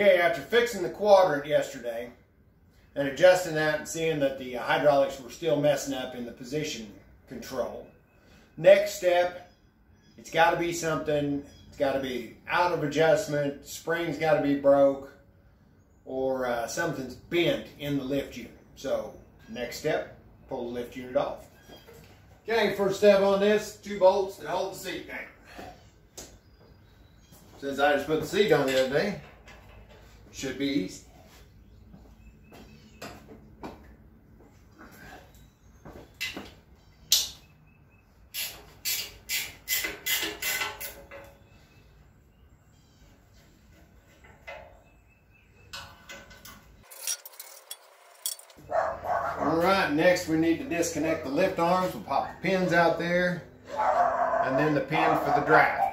Okay, after fixing the quadrant yesterday and adjusting that and seeing that the hydraulics were still messing up in the position control, next step, it's got to be something, it's got to be out of adjustment, spring's got to be broke, or uh, something's bent in the lift unit. So, next step, pull the lift unit off. Okay, first step on this, two bolts that hold the seat down. Since I just put the seat on the other day, should be. All right, next we need to disconnect the lift arms. We'll pop the pins out there and then the pin for the draft.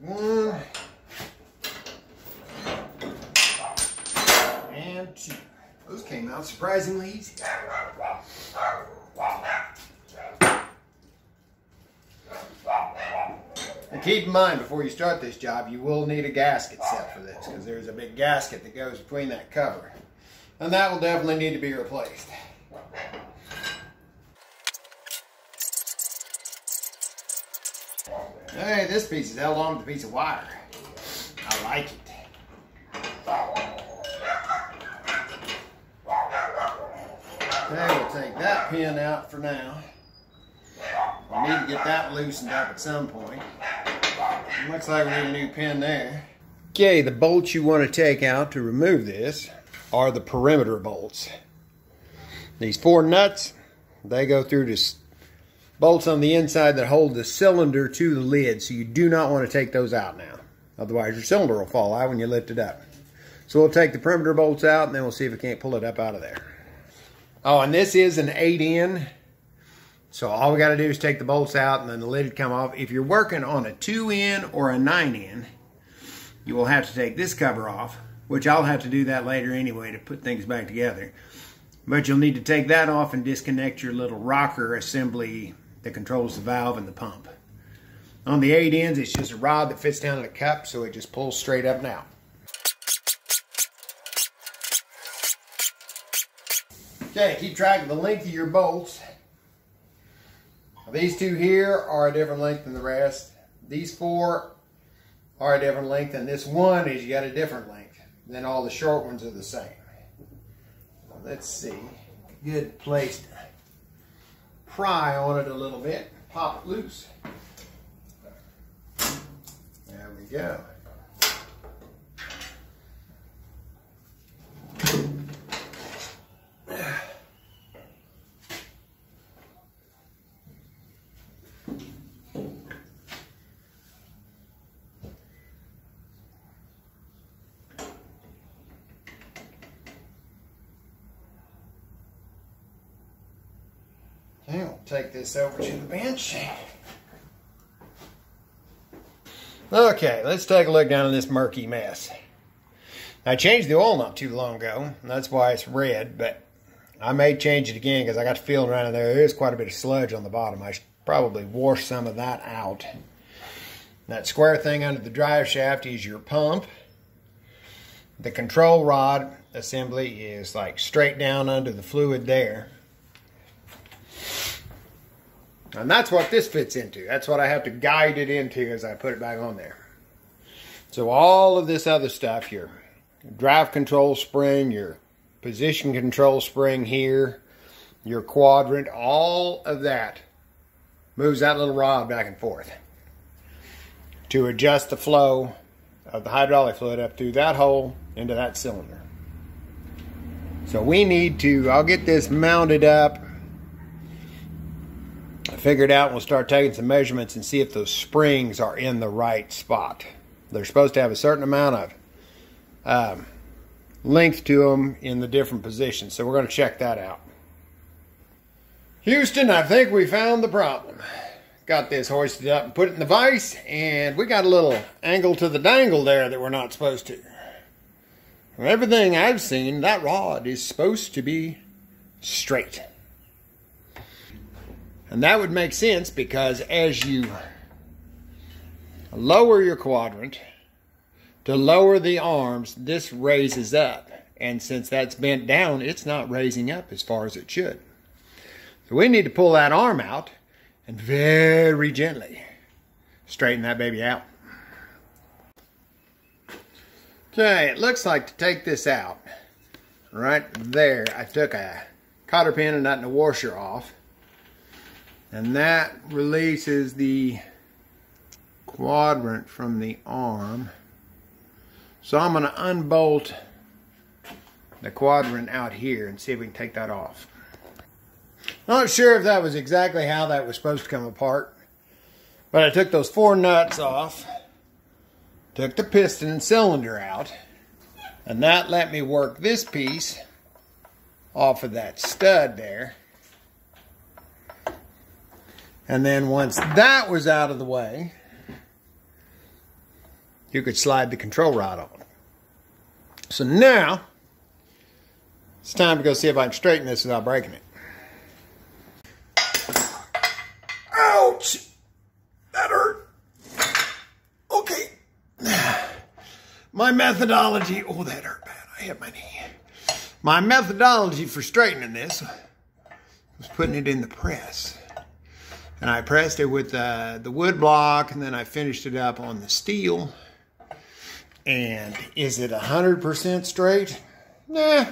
One and two. Those came out surprisingly easy. And keep in mind, before you start this job, you will need a gasket set for this because there's a big gasket that goes between that cover. And that will definitely need to be replaced. Hey, this piece is held on with a piece of wire. I like it. Okay, we'll take that pin out for now. We need to get that loosened up at some point. Looks like we need a new pin there. Okay, the bolts you want to take out to remove this are the perimeter bolts. These four nuts, they go through this bolts on the inside that hold the cylinder to the lid, so you do not want to take those out now. Otherwise your cylinder will fall out when you lift it up. So we'll take the perimeter bolts out and then we'll see if we can't pull it up out of there. Oh, and this is an 8N. So all we got to do is take the bolts out and then the lid come off. If you're working on a 2N or a 9N, you will have to take this cover off, which I'll have to do that later anyway to put things back together. But you'll need to take that off and disconnect your little rocker assembly that controls the valve and the pump. On the 8Ns, it's just a rod that fits down in a cup, so it just pulls straight up and Okay, keep track of the length of your bolts. These two here are a different length than the rest. These four are a different length, and this one is you got a different length. Then all the short ones are the same. Let's see. Good place to pry on it a little bit. Pop it loose. There we go. Okay, we'll take this over to the bench. Okay, let's take a look down in this murky mess. I changed the oil not too long ago, that's why it's red, but I may change it again because I got the feeling around in there. There is quite a bit of sludge on the bottom. I should probably wash some of that out. That square thing under the drive shaft is your pump. The control rod assembly is like straight down under the fluid there. And that's what this fits into. That's what I have to guide it into as I put it back on there. So all of this other stuff, your drive control spring, your position control spring here, your quadrant, all of that moves that little rod back and forth to adjust the flow of the hydraulic fluid up through that hole into that cylinder. So we need to, I'll get this mounted up figure it out we'll start taking some measurements and see if those springs are in the right spot. They're supposed to have a certain amount of um, length to them in the different positions. So we're going to check that out. Houston, I think we found the problem. Got this hoisted up and put it in the vise, and we got a little angle to the dangle there that we're not supposed to. From everything I've seen, that rod is supposed to be straight. And that would make sense because as you lower your quadrant. To lower the arms, this raises up. And since that's bent down, it's not raising up as far as it should. So we need to pull that arm out and very gently straighten that baby out. Okay, it looks like to take this out, right there, I took a cotter pin and nut and a washer off. And that releases the quadrant from the arm. So I'm going to unbolt the quadrant out here and see if we can take that off. Not sure if that was exactly how that was supposed to come apart. But I took those four nuts off, took the piston and cylinder out, and that let me work this piece off of that stud there. And then once that was out of the way, you could slide the control rod on. So now, it's time to go see if I can straighten this without breaking it. Ouch! That hurt. Okay. My methodology, oh, that hurt bad. I hit my knee. My methodology for straightening this was putting it in the press. And I pressed it with uh, the wood block and then I finished it up on the steel. And is it 100% straight? Nah.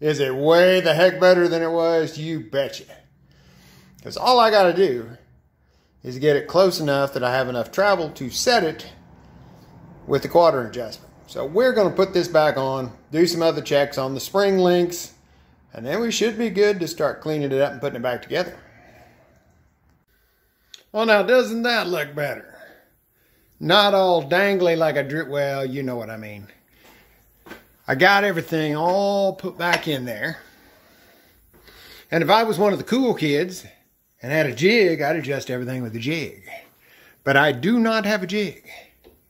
Is it way the heck better than it was? You betcha. Because all I got to do is get it close enough that I have enough travel to set it with the quadrant adjustment. So we're going to put this back on, do some other checks on the spring links, and then we should be good to start cleaning it up and putting it back together. Well, now, doesn't that look better? Not all dangly like a drip. Well, you know what I mean. I got everything all put back in there. And if I was one of the cool kids and had a jig, I'd adjust everything with a jig. But I do not have a jig,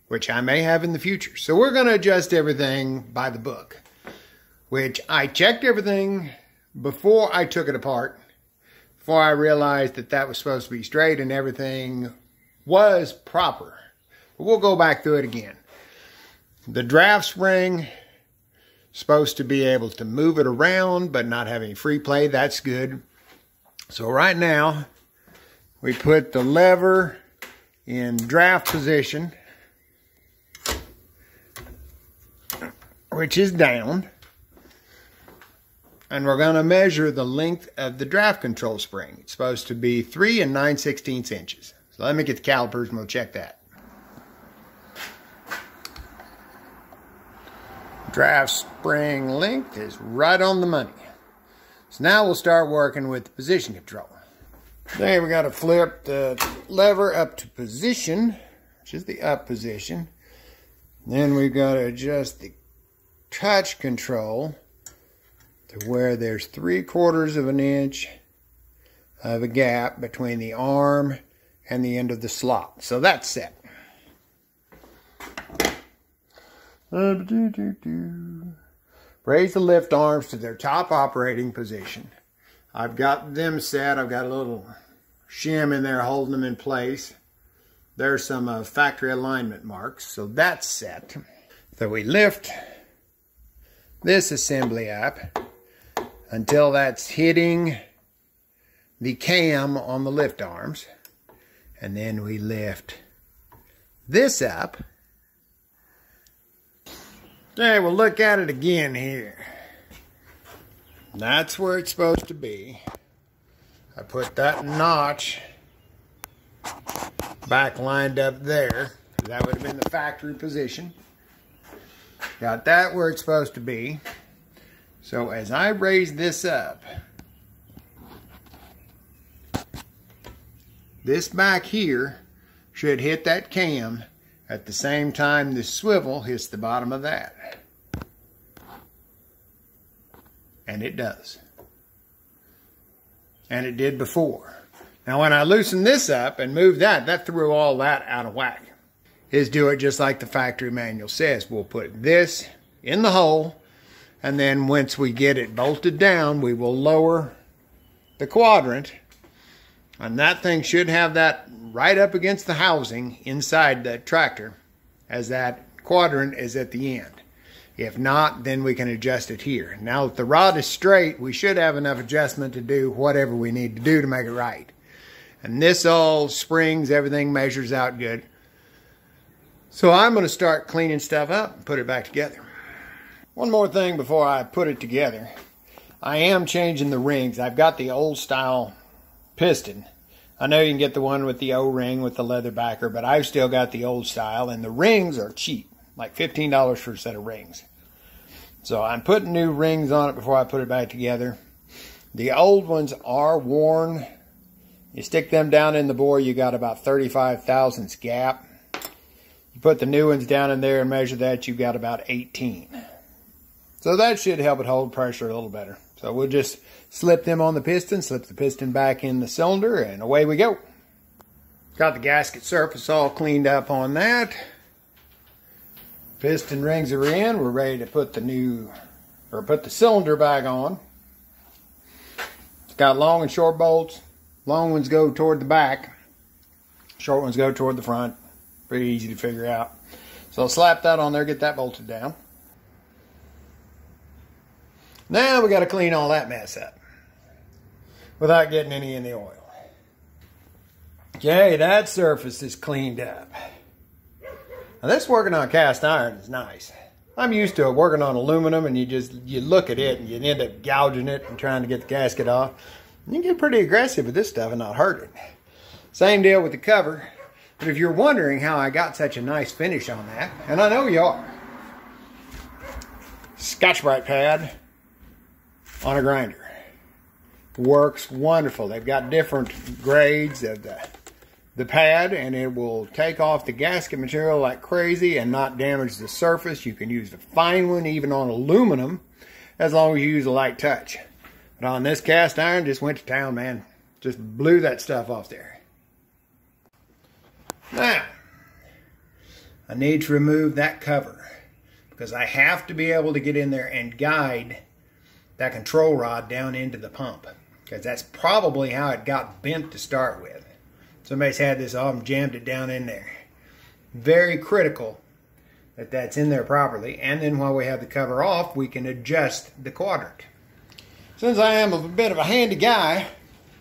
which I may have in the future. So we're going to adjust everything by the book, which I checked everything before I took it apart, before I realized that that was supposed to be straight and everything was proper. But we'll go back through it again. The draft spring supposed to be able to move it around but not have any free play. That's good. So right now, we put the lever in draft position, which is down. And we're going to measure the length of the draft control spring. It's supposed to be 3 and 9 16 inches. So let me get the calipers and we'll check that. Draft spring length is right on the money. So now we'll start working with the position control. Then we got to flip the lever up to position, which is the up position. Then we've got to adjust the touch control to where there's three quarters of an inch of a gap between the arm and the end of the slot. So that's set. Raise the lift arms to their top operating position. I've got them set. I've got a little shim in there holding them in place. There's some uh, factory alignment marks. So that's set. So we lift this assembly up until that's hitting the cam on the lift arms. And then we lift this up Okay, we'll look at it again here. That's where it's supposed to be. I put that notch back lined up there. That would have been the factory position. Got that where it's supposed to be. So as I raise this up, this back here should hit that cam at the same time the swivel hits the bottom of that. And it does. And it did before. Now when I loosen this up and move that, that threw all that out of whack. Is do it just like the factory manual says. We'll put this in the hole and then once we get it bolted down, we will lower the quadrant And that thing should have that right up against the housing inside the tractor as that quadrant is at the end. If not, then we can adjust it here. Now that the rod is straight, we should have enough adjustment to do whatever we need to do to make it right. And this all springs, everything measures out good. So I'm going to start cleaning stuff up and put it back together. One more thing before I put it together. I am changing the rings. I've got the old style piston. I know you can get the one with the O-ring with the leather backer, but I've still got the old style, and the rings are cheap, like $15 for a set of rings. So I'm putting new rings on it before I put it back together. The old ones are worn. You stick them down in the bore, you got about 35 thousandths gap. You put the new ones down in there and measure that, you've got about 18. So that should help it hold pressure a little better. So we'll just slip them on the piston, slip the piston back in the cylinder, and away we go. Got the gasket surface all cleaned up on that. Piston rings are in. We're ready to put the new, or put the cylinder back on. It's got long and short bolts. Long ones go toward the back. Short ones go toward the front. Pretty easy to figure out. So I'll slap that on there, get that bolted down. Now we got to clean all that mess up without getting any in the oil. Okay, that surface is cleaned up. Now this working on cast iron is nice. I'm used to it working on aluminum and you just you look at it and you end up gouging it and trying to get the gasket off. You can get pretty aggressive with this stuff and not hurt it. Same deal with the cover. But if you're wondering how I got such a nice finish on that, and I know you are, Scotch-Brite pad on a grinder. Works wonderful. They've got different grades of the, the pad and it will take off the gasket material like crazy and not damage the surface. You can use the fine one even on aluminum as long as you use a light touch. But on this cast iron, just went to town, man. Just blew that stuff off there. Now, I need to remove that cover because I have to be able to get in there and guide that control rod down into the pump because that's probably how it got bent to start with. Somebody's had this oh, off and jammed it down in there. Very critical that that's in there properly. And then while we have the cover off, we can adjust the quadrant. Since I am a bit of a handy guy,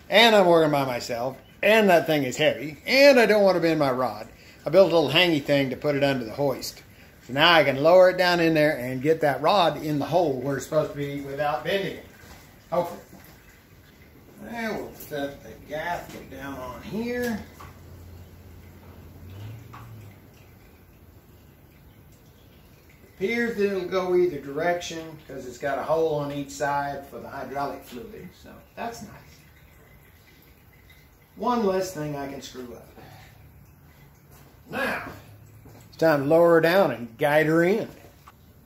and I'm working by myself, and that thing is heavy, and I don't want to bend my rod, I built a little hangy thing to put it under the hoist. So now I can lower it down in there and get that rod in the hole where it's supposed to be without bending it. Hopefully. Now we'll set the gasket down on here. Appears that it'll go either direction because it's got a hole on each side for the hydraulic fluid. So that's nice. One less thing I can screw up. Now, it's time to lower her down and guide her in.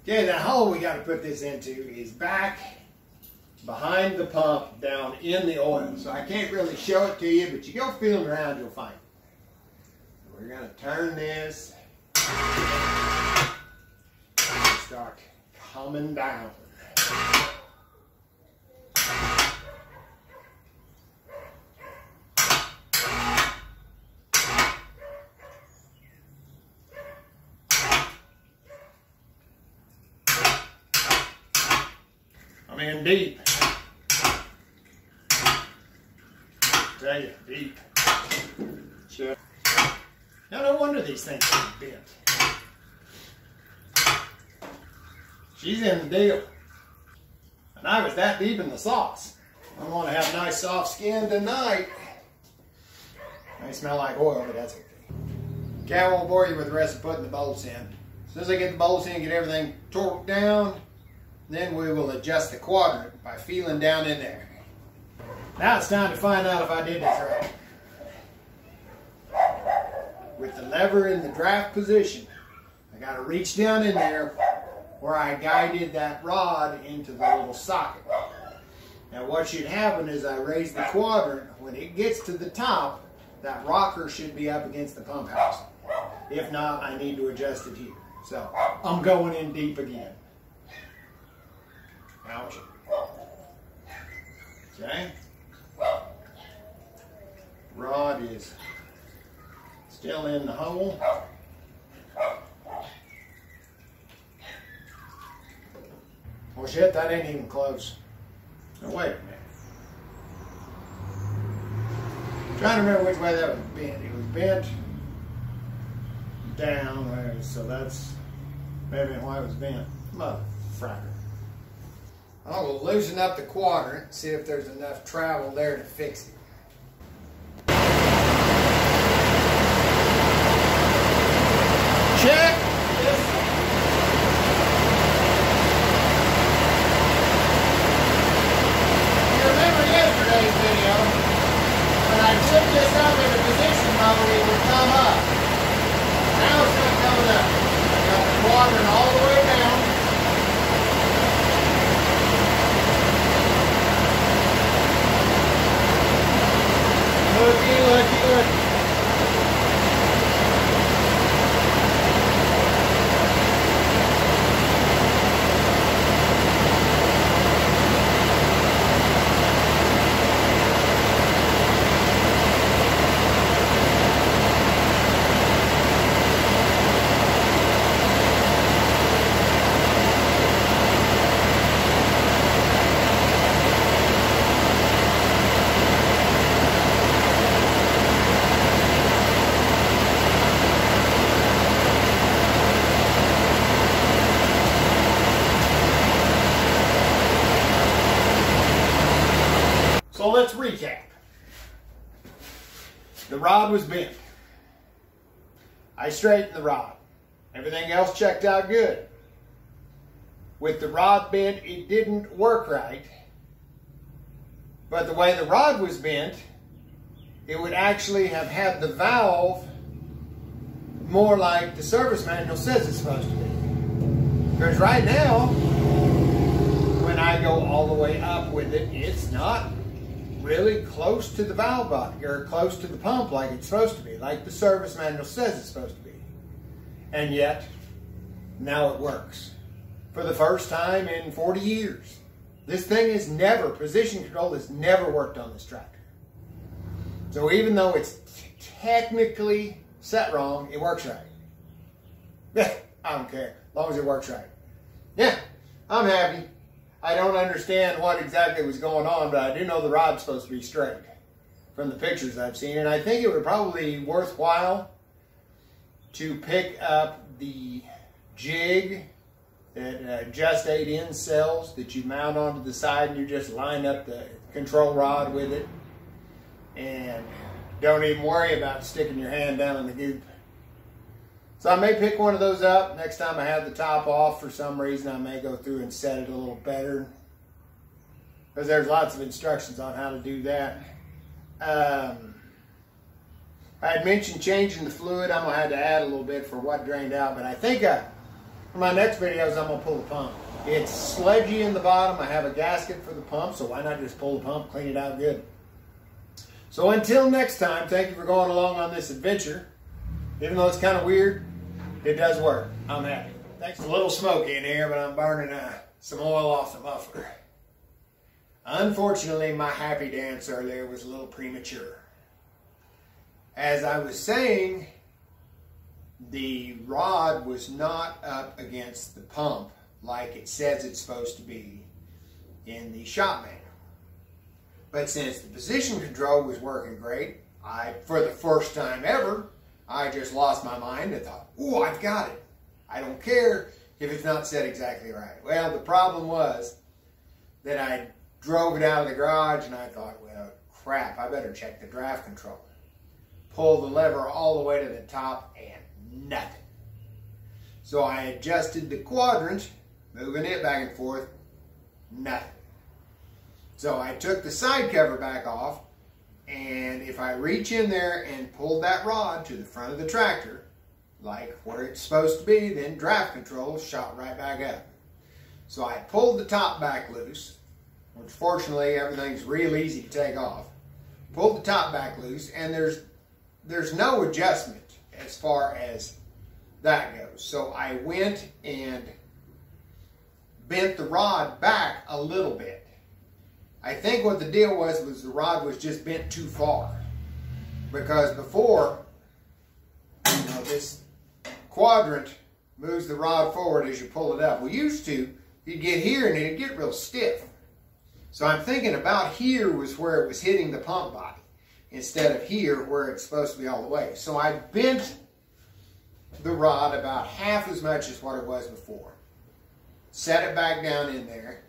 Okay, the hole we got to put this into is back behind the pump down in the oil. So I can't really show it to you, but you go feeling around, you'll find it. We're going to turn this. Start coming down. I'm deep. Tell you, deep. Sure. Now, no wonder these things are bent. She's in the deal. And I was that deep in the sauce. I want to have nice soft skin tonight. May smell like oil, but that's okay. Okay, I won't bore you with the rest of putting the bolts in. As soon as I get the bolts in, get everything torqued down, then we will adjust the quadrant by feeling down in there. Now it's time to find out if I did this right. With the lever in the draft position, I got to reach down in there where I guided that rod into the little socket. Now what should happen is I raise the quadrant. When it gets to the top, that rocker should be up against the pump house. If not, I need to adjust it here. So I'm going in deep again. Ouch. Okay. Rod is still in the hole. Well, shit, that ain't even close. Now, wait a minute. I'm trying to remember which way that was bent. It was bent down so that's maybe why it was bent. Motherfucker. I will loosen up the quadrant, see if there's enough travel there to fix it. Check. You remember yesterday's video when I tipped this up into position mode, it would come up. Now it's not coming up. I got the quadrant all the way down. Looky, looky, looky. So let's recap. The rod was bent. I straightened the rod. Everything else checked out good. With the rod bent, it didn't work right. But the way the rod was bent, it would actually have had the valve more like the service manual says it's supposed to be. Because right now, when I go all the way up with it, it's not really close to the valve body or close to the pump like it's supposed to be, like the service manual says it's supposed to be. And yet, now it works. For the first time in 40 years. This thing is never, position control has never worked on this tractor. So even though it's technically set wrong, it works right. Yeah, I don't care, as long as it works right. Yeah, I'm happy. I don't understand what exactly was going on, but I do know the rod's supposed to be straight from the pictures I've seen. And I think it would probably be worthwhile to pick up the jig that uh, Just 8 in sells that you mount onto the side and you just line up the control rod with it. And don't even worry about sticking your hand down in the goop. So I may pick one of those up. Next time I have the top off for some reason, I may go through and set it a little better. Because there's lots of instructions on how to do that. Um, I had mentioned changing the fluid. I'm going to have to add a little bit for what drained out. But I think I, for my next videos, I'm going to pull the pump. It's sludgy in the bottom. I have a gasket for the pump, so why not just pull the pump, clean it out good. So until next time, thank you for going along on this adventure. Even though it's kind of weird, it does work. I'm happy. Thanks. A little smoky in here, but I'm burning uh, some oil off the muffler. Unfortunately, my happy dance earlier was a little premature. As I was saying, the rod was not up against the pump like it says it's supposed to be in the shop manual. But since the position control was working great, I, for the first time ever, I just lost my mind and thought, oh, I've got it. I don't care if it's not set exactly right. Well, the problem was that I drove it out of the garage and I thought, well, crap, I better check the draft controller. Pull the lever all the way to the top and nothing. So I adjusted the quadrant, moving it back and forth, nothing. So I took the side cover back off and if I reach in there and pull that rod to the front of the tractor, like where it's supposed to be, then draft control shot right back up. So I pulled the top back loose, which fortunately everything's real easy to take off. Pulled the top back loose, and there's there's no adjustment as far as that goes. So I went and bent the rod back a little bit. I think what the deal was was the rod was just bent too far. because before, you know, this quadrant moves the rod forward as you pull it up. We used to, you'd get here and it'd get real stiff. So I'm thinking about here was where it was hitting the pump body instead of here where it's supposed to be all the way. So I bent the rod about half as much as what it was before. Set it back down in there,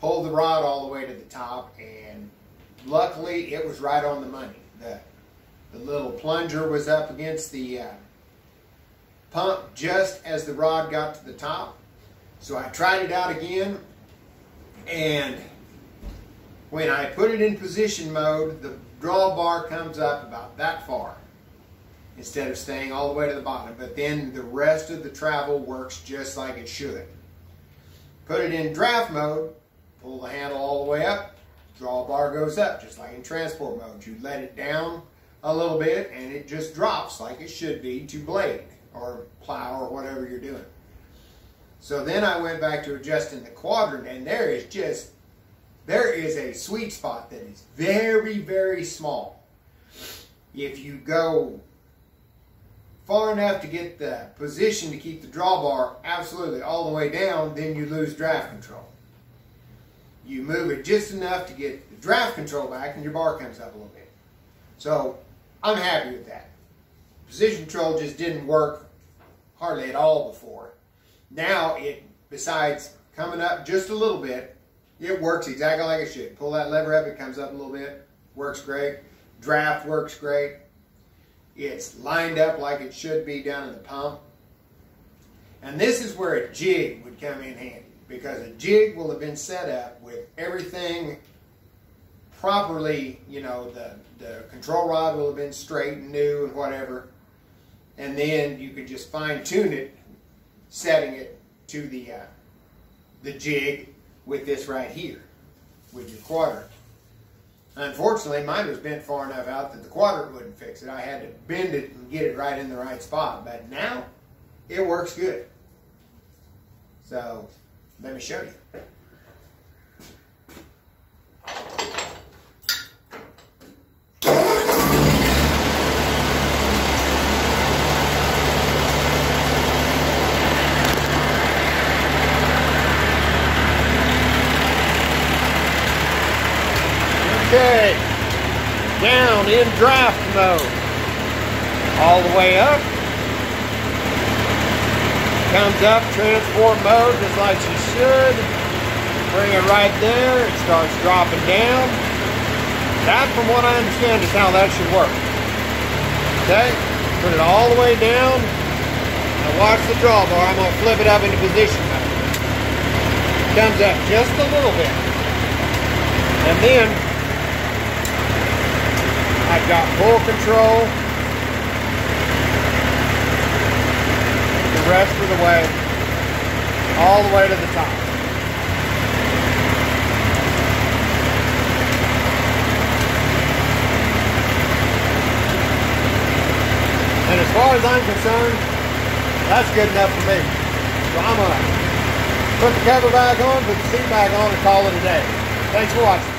pulled the rod all the way to the top, and luckily it was right on the money. The, the little plunger was up against the uh, pump just as the rod got to the top. So I tried it out again, and when I put it in position mode, the drawbar comes up about that far instead of staying all the way to the bottom. But then the rest of the travel works just like it should. Put it in draft mode, pull the handle all the way up, drawbar goes up, just like in transport mode. You let it down a little bit and it just drops like it should be to blade or plow or whatever you're doing. So then I went back to adjusting the quadrant and there is just, there is a sweet spot that is very, very small. If you go far enough to get the position to keep the drawbar absolutely all the way down, then you lose draft control. You move it just enough to get the draft control back and your bar comes up a little bit. So I'm happy with that. Position control just didn't work hardly at all before. Now it, besides coming up just a little bit, it works exactly like it should. Pull that lever up, it comes up a little bit, works great. Draft works great. It's lined up like it should be down in the pump. And this is where a jig would come in handy because a jig will have been set up with everything properly, you know, the, the control rod will have been straight and new and whatever. And then you could just fine tune it, setting it to the, uh, the jig with this right here, with your quadrant. Unfortunately, mine was bent far enough out that the quadrant wouldn't fix it. I had to bend it and get it right in the right spot. But now, it works good. So, let me show you. Okay, in draft mode. All the way up. Comes up, transport mode, just like you should. Bring it right there, it starts dropping down. That, from what I understand, is how that should work. Okay, put it all the way down. Now watch the drawbar, I'm gonna flip it up into position. Comes up just a little bit. And then I've got full control the rest of the way, all the way to the top. And as far as I'm concerned, that's good enough for me. So I'm gonna put the cover back on, put the seat back on, and call it a day. Thanks for watching.